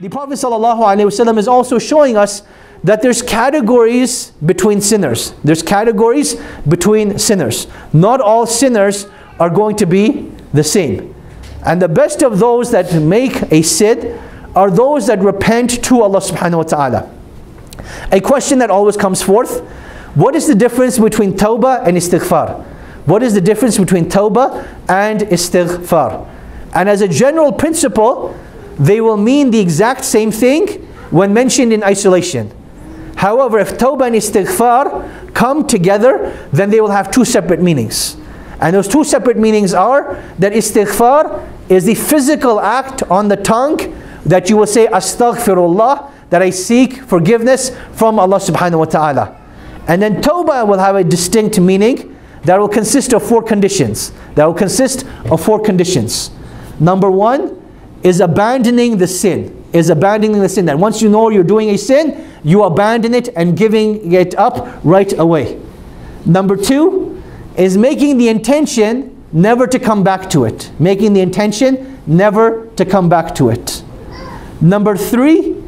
The Prophet ﷺ is also showing us that there's categories between sinners. There's categories between sinners. Not all sinners are going to be the same. And the best of those that make a sin are those that repent to Allah subhanahu wa ta'ala. A question that always comes forth, what is the difference between tawbah and istighfar? What is the difference between tawbah and istighfar? And as a general principle, they will mean the exact same thing when mentioned in isolation. However, if tawbah and istighfar come together, then they will have two separate meanings. And those two separate meanings are that istighfar is the physical act on the tongue that you will say astaghfirullah, that I seek forgiveness from Allah subhanahu wa ta'ala. And then tawbah will have a distinct meaning that will consist of four conditions. That will consist of four conditions. Number one is abandoning the sin. Is abandoning the sin. That once you know you're doing a sin, you abandon it and giving it up right away. Number two is making the intention never to come back to it. Making the intention never to come back to it. Number three,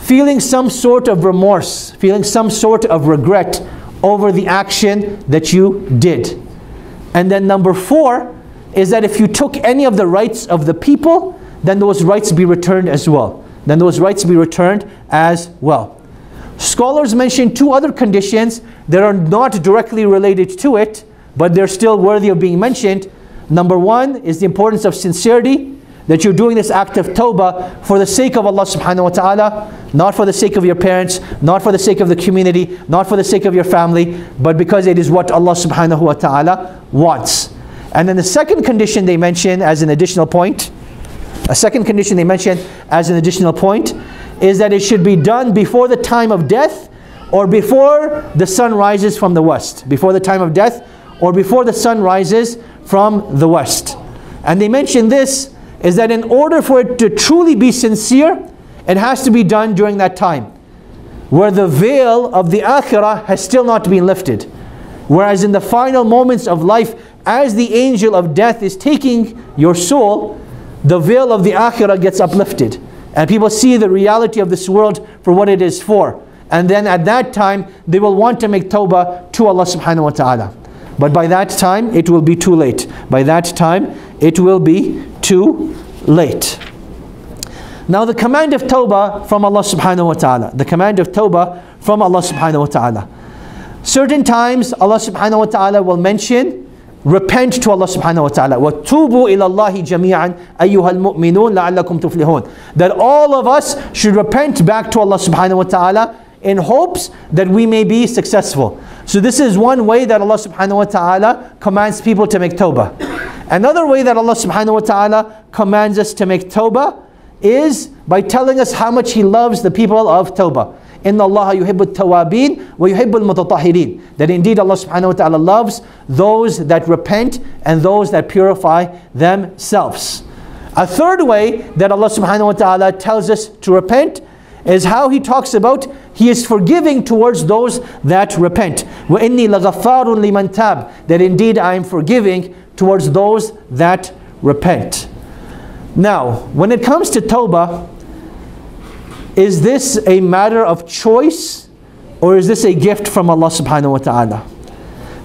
feeling some sort of remorse, feeling some sort of regret over the action that you did. And then number four is that if you took any of the rights of the people, then those rights be returned as well. Then those rights be returned as well. Scholars mention two other conditions that are not directly related to it, but they're still worthy of being mentioned. Number one is the importance of sincerity, that you're doing this act of tawbah for the sake of Allah subhanahu wa ta'ala, not for the sake of your parents, not for the sake of the community, not for the sake of your family, but because it is what Allah subhanahu wa ta'ala wants. And then the second condition they mention as an additional point, a second condition they mention as an additional point, is that it should be done before the time of death or before the sun rises from the west. Before the time of death or before the sun rises from the west. And they mention this is that in order for it to truly be sincere, it has to be done during that time. Where the veil of the akhirah has still not been lifted. Whereas in the final moments of life, as the angel of death is taking your soul, the veil of the akhirah gets uplifted. And people see the reality of this world for what it is for. And then at that time, they will want to make tawbah to Allah subhanahu wa ta'ala. But by that time, it will be too late. By that time, it will be too late. Now the command of tawbah from Allah subhanahu wa ta'ala. The command of tawbah from Allah subhanahu wa ta'ala. Certain times Allah subhanahu wa ta'ala will mention repent to Allah subhanahu wa ta'ala. وَتُوبُوا إِلَى اللَّهِ جَمِيعًا أَيُّهَا الْمُؤْمِنُونَ لَعَلَّكُمْ تُفْلِحُونَ That all of us should repent back to Allah subhanahu wa ta'ala in hopes that we may be successful. So this is one way that Allah subhanahu wa ta'ala commands people to make tawbah. Another way that Allah subhanahu wa ta'ala commands us to make tawbah is by telling us how much He loves the people of tawbah. إن الله يحب التوابين ويحب المتطهرين That indeed Allah subhanahu wa ta'ala loves those that repent and those that purify themselves. A third way that Allah subhanahu wa ta'ala tells us to repent is how He talks about He is forgiving towards those that repent. وَإِنِّي لَغَفَّارٌ لِمَنْ تَابٍ That indeed I am forgiving towards those that repent. Now, when it comes to tawbah, is this a matter of choice or is this a gift from Allah subhanahu wa ta'ala?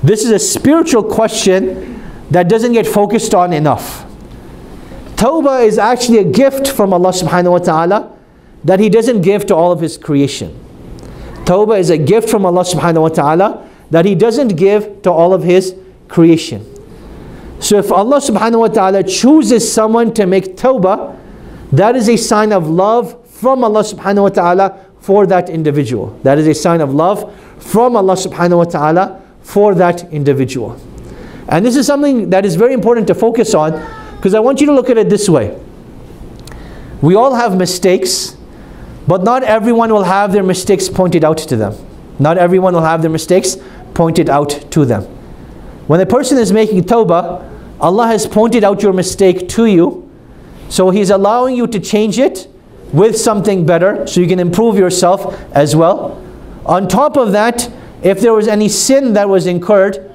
This is a spiritual question that doesn't get focused on enough. Tawbah is actually a gift from Allah subhanahu wa ta'ala that He doesn't give to all of His creation. Tawbah is a gift from Allah subhanahu wa ta'ala that He doesn't give to all of His creation. So if Allah subhanahu wa ta'ala chooses someone to make tawbah, that is a sign of love from Allah subhanahu wa ta'ala for that individual. That is a sign of love from Allah subhanahu wa ta'ala for that individual. And this is something that is very important to focus on because I want you to look at it this way. We all have mistakes, but not everyone will have their mistakes pointed out to them. Not everyone will have their mistakes pointed out to them. When a person is making tawbah, Allah has pointed out your mistake to you. So He's allowing you to change it with something better so you can improve yourself as well. On top of that, if there was any sin that was incurred,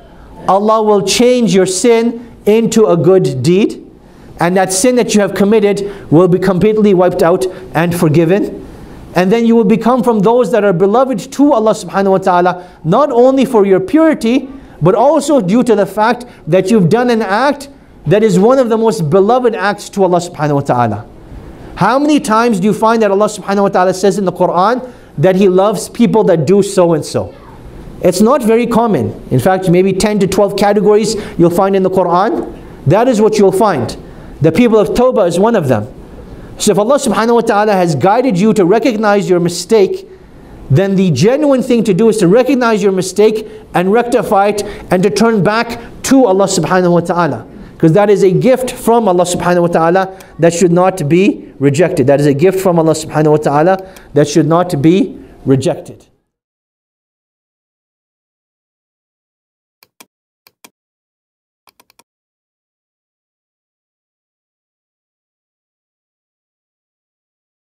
Allah will change your sin into a good deed. and that sin that you have committed will be completely wiped out and forgiven. And then you will become from those that are beloved to Allah subhanahu wa ta'ala, not only for your purity, but also due to the fact that you've done an act that is one of the most beloved acts to Allah subhanahu wa ta'ala. How many times do you find that Allah subhanahu wa ta'ala says in the Quran that He loves people that do so and so? It's not very common. In fact, maybe 10 to 12 categories you'll find in the Quran. That is what you'll find. The people of Tawbah is one of them. So if Allah subhanahu wa ta'ala has guided you to recognize your mistake, then the genuine thing to do is to recognize your mistake and rectify it and to turn back to Allah subhanahu wa ta'ala. Because that is a gift from Allah subhanahu wa ta'ala that should not be rejected. That is a gift from Allah subhanahu wa ta'ala that should not be rejected.